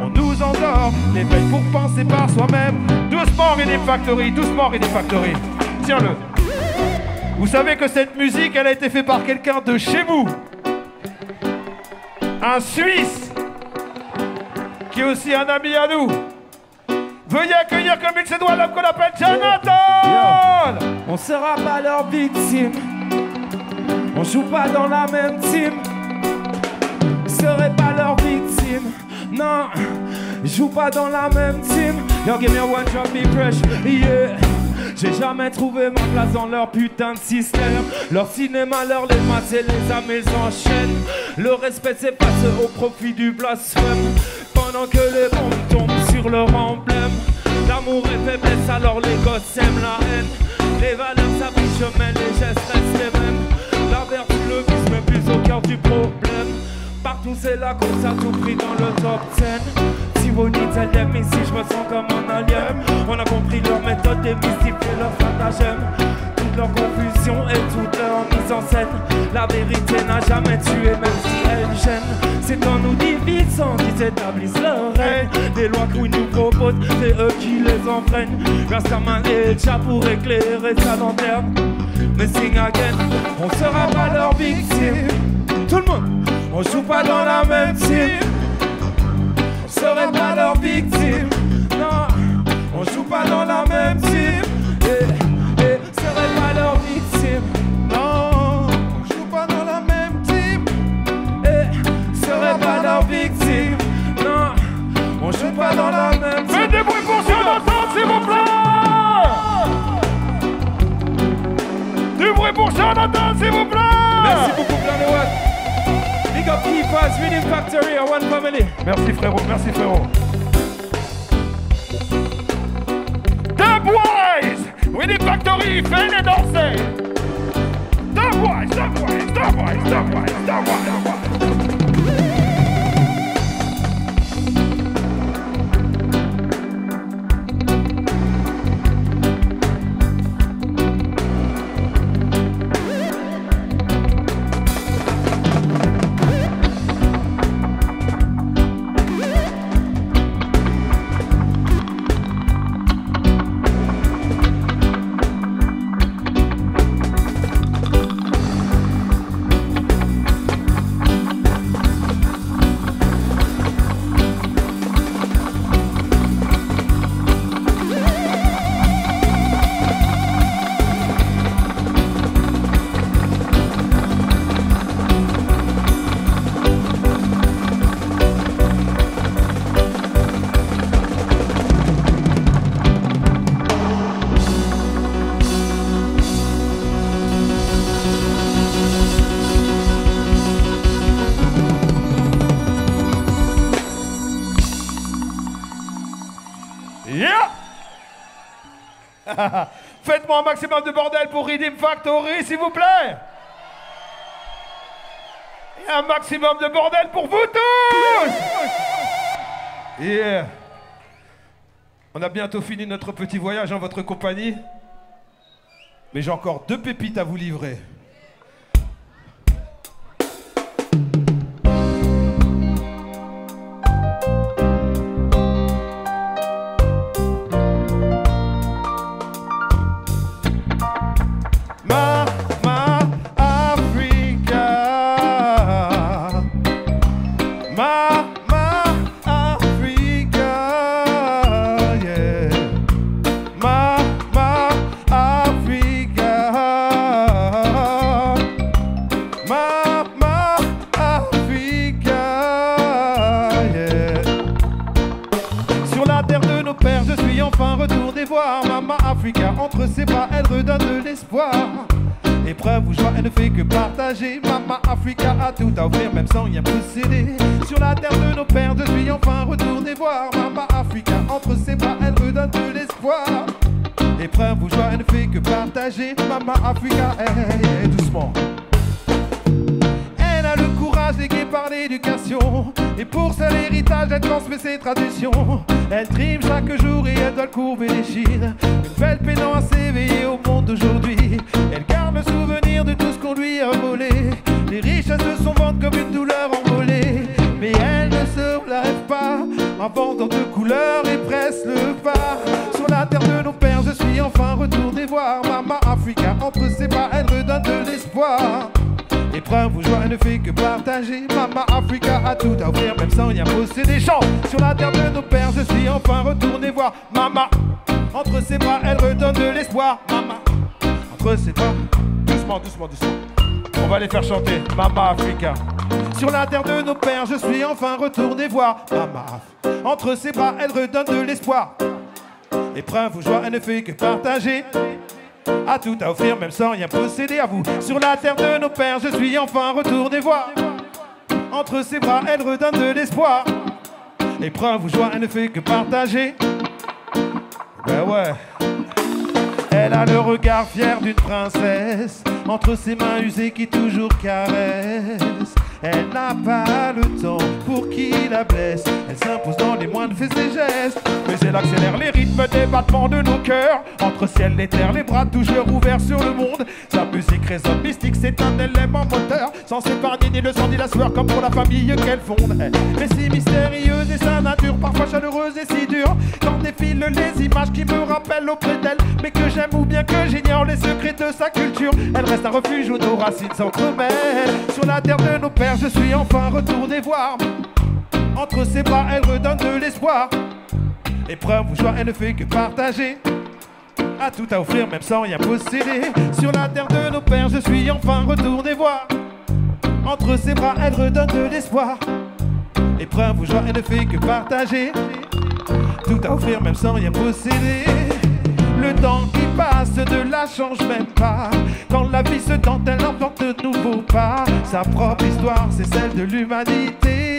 Speaker 1: On nous endort, l'éveil pour penser par soi-même. Doucement, des Factory, doucement, des Factory. Tiens-le. Vous savez que cette musique, elle a été faite par quelqu'un de chez vous. Un Suisse, qui est aussi un ami à nous. Veuillez accueillir comme il se doit l'homme qu'on appelle Jonathan
Speaker 2: On sera pas leur victime. On joue pas dans la même team. Serait pas leur victime. Non, joue pas dans la même team. Yo, give one drop, fresh. Yeah. J'ai jamais trouvé ma place dans leur putain de système. Leur cinéma, leur les masses et les âmes, ils enchaînent. Le respect s'efface au profit du blasphème. Pendant que les bombes tombent sur leur emblème. L'amour est faiblesse, alors les gosses aiment la haine. Les valeurs s'affichent, mais les gestes restent les mêmes. La vertu, le vice, plus au cœur du problème. Partout c'est la course à tout prix dans le top 10 Dites elle ici je me sens comme un alien. On a compris leur méthode démystifier leur stratagème Toute leur confusion et toute leur mise en scène. La vérité n'a jamais tué même si elle gêne. C'est en nous divisant qu'ils s'établissent leur règne Des lois qu'ils nous proposent, c'est eux qui les enfreignent. Main et déjà pour éclairer sa lanterne. Mais sing again, on sera pas leur victime Tout le monde on joue pas dans la même team. On serait pas leur victime. Non, on joue pas dans la même team. Et, et serait pas leur victime. Non, on joue pas dans la même team. Et serait pas leur victime. Non, on joue pas dans la même team.
Speaker 1: Faites des bruits pour Jonathan, s'il vous plaît Du bruit pour Jonathan, s'il vous plaît
Speaker 2: Merci beaucoup.
Speaker 1: Merci frérot, merci frérot. The Boys, Factory, danser. The Boys, The Boys, The Boys. Un maximum de bordel pour Redeem Factory, s'il vous plaît Et un maximum de bordel pour vous tous Yeah On a bientôt fini notre petit voyage en votre compagnie. Mais j'ai encore deux pépites à vous livrer. Entre ses bras, elle redonne de l'espoir. Épreuve ou joie, elle ne fait que partager. Mama Africa a tout à offrir, même sans rien posséder. Sur la terre de nos pères, je suis enfin retourné voir. Mama Africa entre ses bras, elle redonne de l'espoir. Épreuve ou joie, elle ne fait que partager. Mama Africa, hey, doucement. Elle a le légué par l'éducation. Et pour ça, l'héritage, elle transmet ses traditions. Elle trime chaque jour et elle doit courber les chines. Une belle pénant à s'éveiller au monde d'aujourd'hui. Elle garde le souvenir de tout ce qu'on lui a volé. Les richesses de son ventre comme une douleur envolée. Mais elle ne se lève pas en vendant de couleurs et presse le pas. Sur la terre de nos pères, je suis enfin retourné voir Mama Africa. Entre ses bras, elle redonne de l'espoir. Épreuve ou joie, ne fait que partager. Mama Africa a tout à offrir, même sans rien posséder. Chant sur la terre de nos pères, je suis enfin retourné voir Mama. Entre ses bras, elle redonne de l'espoir. Mama, entre ses bras. Doucement, doucement, doucement. On va les faire chanter. Mama Africa. Sur la terre de nos pères, je suis enfin retourné voir Mama. Entre ses bras, elle redonne de l'espoir. Épreuve ou joie, elle ne fait que partager. A tout à offrir, même sans rien posséder à vous. Sur la terre de nos pères, je suis enfin retourné voir. Entre ses bras, elle redonne de l'espoir. Épreuve ou joie, elle ne fait que partager. Ben ouais. Elle a le regard fier d'une princesse, entre ses mains usées qui toujours caressent. Elle n'a pas le temps pour qui la blesse. Elle s'impose dans les moindres faits et gestes. Mais elle accélère les rythmes des battements de nos cœurs. Entre ciel et terre, les bras toujours ouverts sur le monde. Sa musique résonne mystique, c'est un élément moteur. Sans s'épargner ni le sang ni la sueur, comme pour la famille qu'elle fonde. Mais si mystérieuse et sa nature, parfois chaleureuse et si les images qui me rappellent auprès d'elle. Mais que j'aime ou bien que j'ignore les secrets de sa culture. Elle reste un refuge où nos racines s'entremêlent. Sur la terre de nos pères, je suis enfin retourné voir. Entre ses bras, elle redonne de l'espoir. Épreuve ou joie, elle ne fait que partager. A tout à offrir, même sans rien posséder. Sur la terre de nos pères, je suis enfin retourné voir. Entre ses bras, elle redonne de l'espoir. Épreuve ou joie, elle ne fait que partager. Tout à offrir, même sans rien posséder. Le temps qui passe ne la change même pas. Quand la vie se tente, elle invente de nouveaux pas. Sa propre histoire, c'est celle de l'humanité.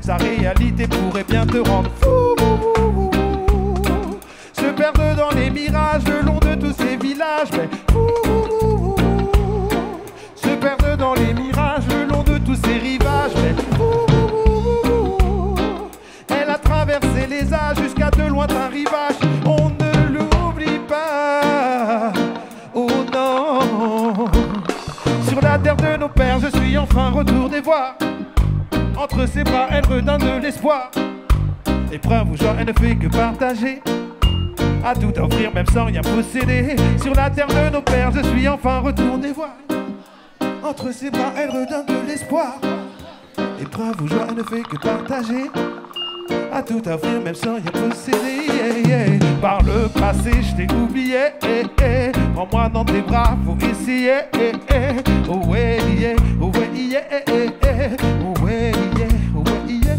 Speaker 1: Sa réalité pourrait bien te rendre fou. Se perdre dans les mirages le long de tous ces villages. Mais fou. Rivages. On ne l'oublie pas. Oh non. Sur la terre de nos pères, je suis enfin retourné voir. Entre ses bras, elle redonne de l'espoir. Épreuve ou joie, elle ne fait que partager. À tout offrir, même sans rien posséder. Sur la terre de nos pères, je suis enfin retourné voir. Entre ses bras, elle redonne de l'espoir. Épreuve ou joie, elle ne fait que partager. À tout offrir, même sans rien posséder. yeah, yeah. Par le passé, je t'ai oublié. eh. Prends-moi dans tes bras, faut essayer. Oh ouais, yeah, oh ouais, yeah. Oh ouais, yeah, oh ouais, yeah.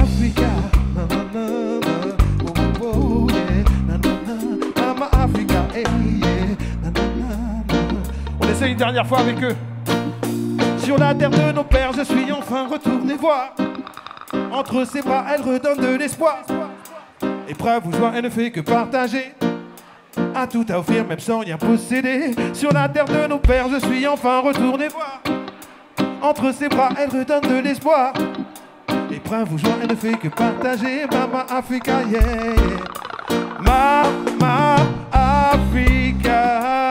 Speaker 1: Africa, na na na. Oh, oh, yeah, na na na. Africa, eh, yeah, na na na. On essaie une dernière fois avec eux. Sur la terre de nos pères, je suis enfin retourné voir. Entre ses bras, elle redonne de l'espoir. Épreuve ou joie, elle ne fait que partager. À tout à offrir, même sans rien posséder. Sur la terre de nos pères, je suis enfin retourné voir. Entre ses bras, elle redonne de l'espoir. Épreuve ou joie, elle ne fait que partager. Mama Africa, yeah. yeah. Mama Africa.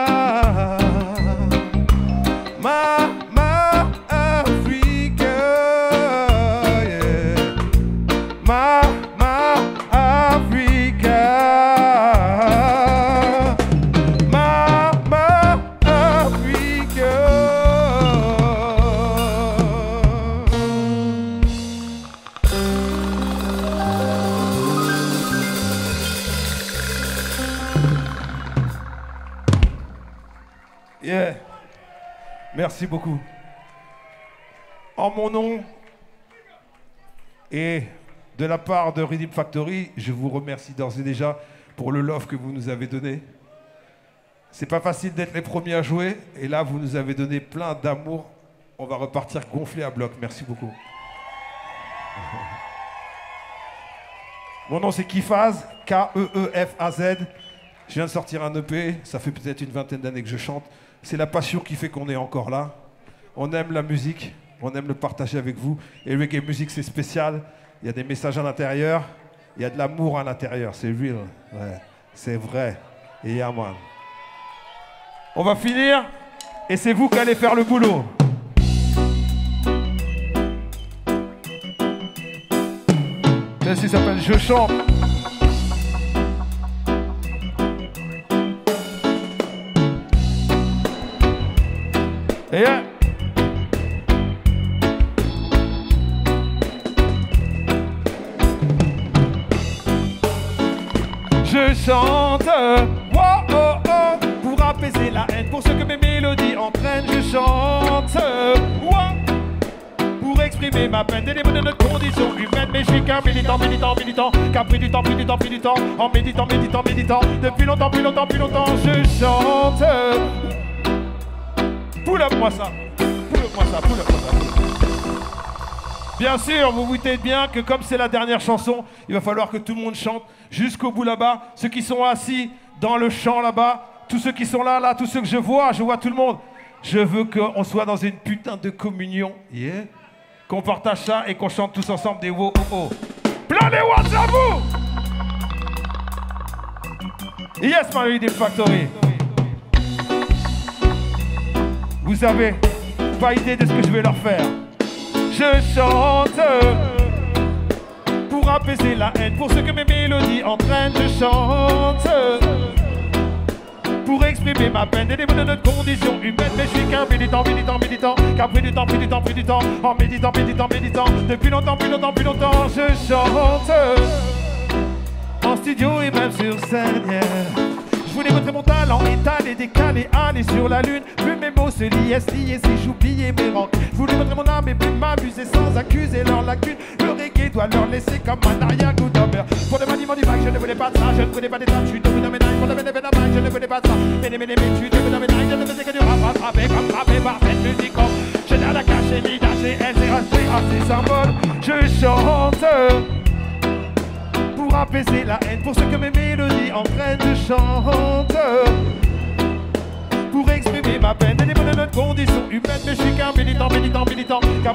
Speaker 1: Merci beaucoup. En mon nom et de la part de Rhythm Factory, je vous remercie d'ores et déjà pour le love que vous nous avez donné. C'est pas facile d'être les premiers à jouer, et là, vous nous avez donné plein d'amour. On va repartir gonflé à bloc. Merci beaucoup. Mon nom c'est Kifaz, K-E-E-F-A-Z. Je viens de sortir un EP, ça fait peut-être une vingtaine d'années que je chante. C'est la passion qui fait qu'on est encore là. On aime la musique, on aime le partager avec vous. Et reggae musique c'est spécial. Il y a des messages à l'intérieur, il y a de l'amour à l'intérieur, c'est real, c'est vrai. Et yeah, man. On va finir et c'est vous qui allez faire le boulot. Celle-ci s'appelle Je chante. Yeah. Je chante, oh, oh, oh, pour apaiser la haine, pour ce que mes mélodies entraînent. Je chante, oh, pour exprimer ma peine, démons de notre condition humaine. Mais je suis qu'un militant, militant, militant, qui a pris du temps, pris du temps, pris du temps, en méditant, méditant, méditant. Depuis longtemps, plus longtemps, plus longtemps, je chante. Pull up moi ça, pull up moi ça, pull up moi ça. Bien sûr, vous vous dites bien que comme c'est la dernière chanson, il va falloir que tout le monde chante jusqu'au bout là-bas. Ceux qui sont assis dans le champ là-bas, tous ceux qui sont là, là, tous ceux que je vois, je vois tout le monde. Je veux qu'on soit dans une putain de communion. Yeah. Qu'on partage ça et qu'on chante tous ensemble des wow oh oh. Plein les watts à vous Yes, my Reading Factory. Vous avez pas idée de ce que je vais leur faire. Je chante pour apaiser la haine, pour ce que mes mélodies entraînent. Je chante pour exprimer ma peine des démons de notre condition humaine. Mais je suis qu'un méditant, méditant, méditant, qui a pris du temps, pris du temps, pris du temps, en méditant, méditant, méditant. Depuis longtemps, plus longtemps, plus longtemps, je chante en studio et même sur scène. Je voulais montrer mon talent, étalé, décalé, aller sur la lune. Plus mes mots se se liaient, si j'oubliais mes rangs. Je voulais montrer mon âme et puis m'amuser sans accuser leurs lacunes. Le reggae doit leur laisser comme un arrière-goût d'honneur. Pour le maniement du bac, je ne voulais pas ça, je ne voulais pas des tapes, je suis dans mes nailles. Pour le je ne voulais pas ça. Mais mais mais dans mes je ne faisais que comme frappé par cette musique. Oh, Je n'ai la cache, j'ai elle s'est. Je chante apaiser la haine, pour ce que mes mélodies entraînent, je chante. Pour exprimer ma peine, démons de notre condition humaine, mais je suis qu'un militant, militant, militant, temps,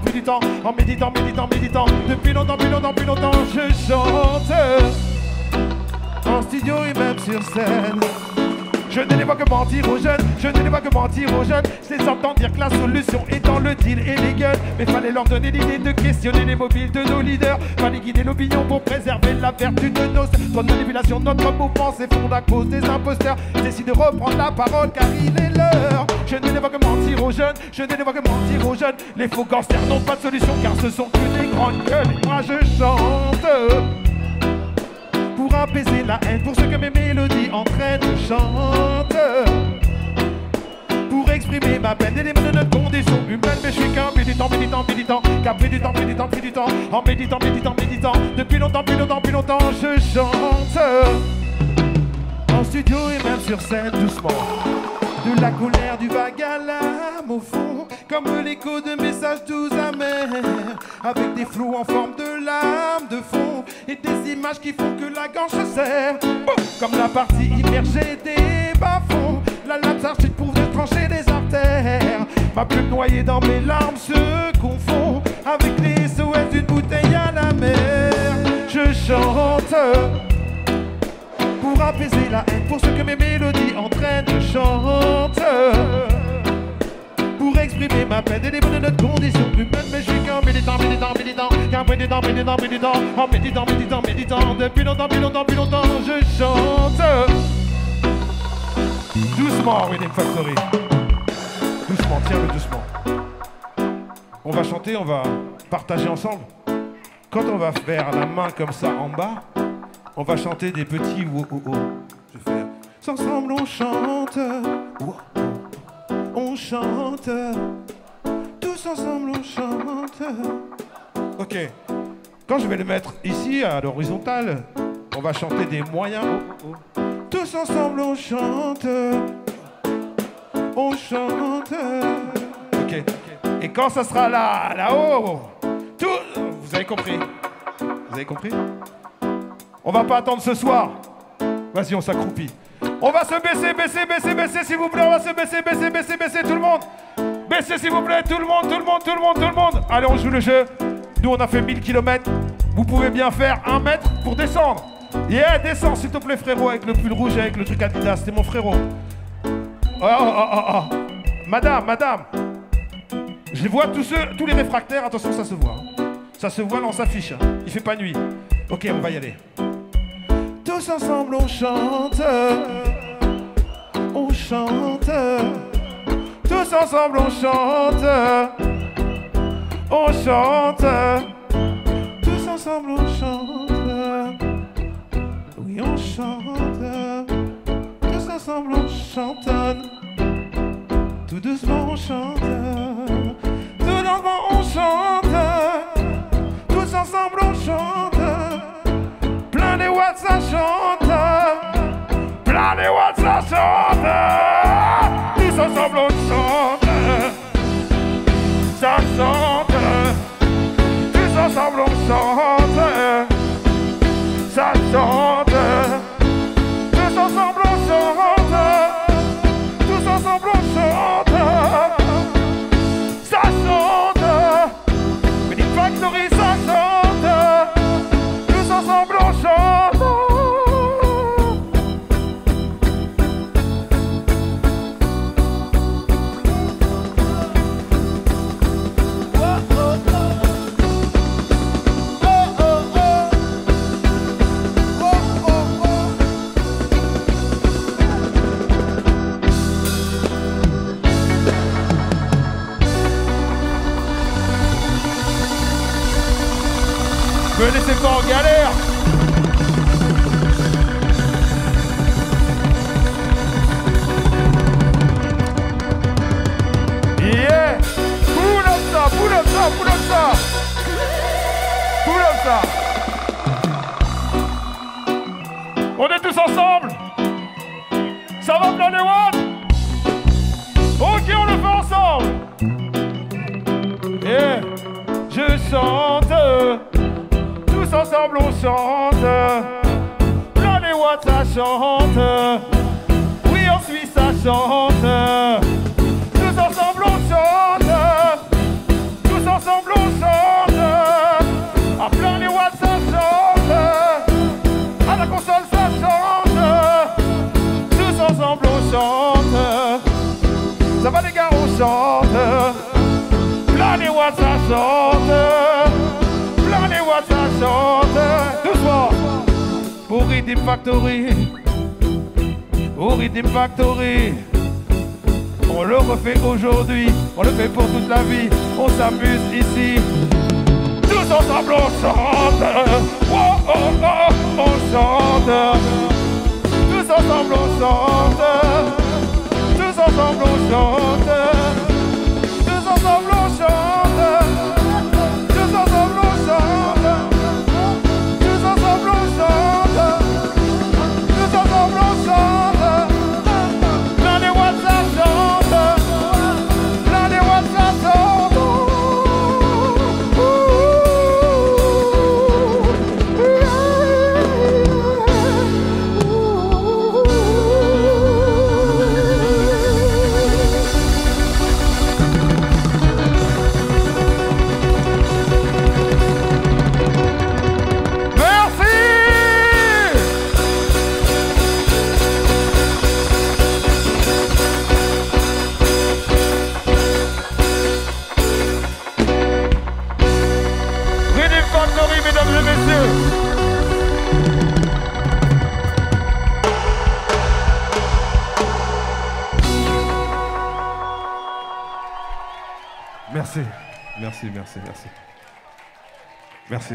Speaker 1: pris du temps, en méditant, méditant, méditant. Depuis longtemps, plus longtemps, plus longtemps, je chante. En studio et même sur scène. Je ne les vois que mentir aux jeunes, je ne les vois que mentir aux jeunes. Je les entends dire que la solution est dans le deal et les gueules. Mais fallait leur donner l'idée de questionner les mobiles de nos leaders. Fallait guider l'opinion pour préserver la vertu de nos. De manipulation, notre mouvement s'effondre à cause des imposteurs. Ils décident de reprendre la parole car il est l'heure. Je ne les vois que mentir aux jeunes, je ne les vois que mentir aux jeunes. Les faux gangsters n'ont pas de solution car ce sont que des grandes gueules. Et moi je chante pour apaiser la haine, pour ce que mes mélodies entraînent, je chante. Pour exprimer ma peine, des démons de notre condition humaine, mais je suis qu'un méditant, méditant, méditant, temps, pris du temps, en méditant, méditant, méditant, depuis longtemps, plus longtemps, plus longtemps, je chante. En studio et même sur scène, doucement. De la colère, du vague à l'âme au fond, comme l'écho de messages doux amers, avec des flots en forme de lame de fond, et des images qui font que la gorge se serre, comme la partie immergée des bas-fonds, la lame s'archit pour trancher les artères, ma plume noyée dans mes larmes se confond, avec les SOS d'une bouteille à la mer, je chante pour apaiser la haine, pour ce que mes mélodies entraînent, chante. Pour exprimer ma peine et les de notre condition humaine, mais je suis qu'un méditant, méditant, méditant, qu'un méditant, méditant, méditant, en méditant, méditant, méditant, depuis longtemps, plus longtemps, plus longtemps, je chante. Doucement, Winning Factory. Doucement, tiens-le doucement. On va chanter, on va partager ensemble. Quand on va faire la main comme ça en bas, on va chanter des petits wo oh oh. Ensemble on chante. On chante. Tous ensemble on chante. Ok. Quand je vais le mettre ici à l'horizontale, On va chanter des moyens. Tous ensemble, on chante. On chante. Ok. Et quand ça sera là, là-haut, tout. Vous avez compris Vous avez compris? On va pas attendre ce soir. Vas-y, on s'accroupit. On va se baisser, baisser, baisser, baisser, s'il vous plaît. On va se baisser, baisser, baisser, baisser, tout le monde. Baissez, s'il vous plaît, tout le monde, tout le monde, tout le monde, tout le monde. Allez, on joue le jeu. Nous, on a fait 1000 km. Vous pouvez bien faire un mètre pour descendre. Yeah, descends, s'il te plaît, frérot, avec le pull rouge, avec le truc Adidas. C'était mon frérot. Oh, oh, oh, oh, oh. Madame, madame. Je vois tous, ceux, tous les réfractaires. Attention, ça se voit. Ça se voit dans sa fiche. Il fait pas nuit. Ok, on va y aller. Tous ensemble, on chante. On chante. Tous ensemble, on chante. On chante. Tous ensemble, on chante. Oui, on chante. Tous ensemble, on chantonne. Tout doucement, on chante. Tout doucement, on chante. Tous ensemble, on chante. Plein les watts, ça chante. Plein les watts, ça chante. Tous ensemble, on chante. Ça chante. Tous ensemble on chante. Oh, oh, oh, on chante. Tous ensemble on chante. Tous ensemble on chante. Tous merci, merci, merci. Merci.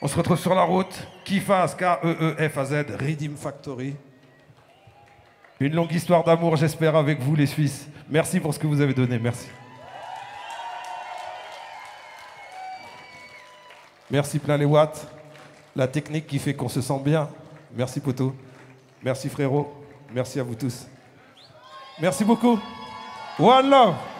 Speaker 1: On se retrouve sur la route. Kifaz, K-E-E-F-A-Z, Redeem Factory. Une longue histoire d'amour, j'espère, avec vous, les Suisses. Merci pour ce que vous avez donné. Merci. Merci plein les watts. La technique qui fait qu'on se sent bien. Merci Poto. Merci frérot. Merci à vous tous. Merci beaucoup. One love.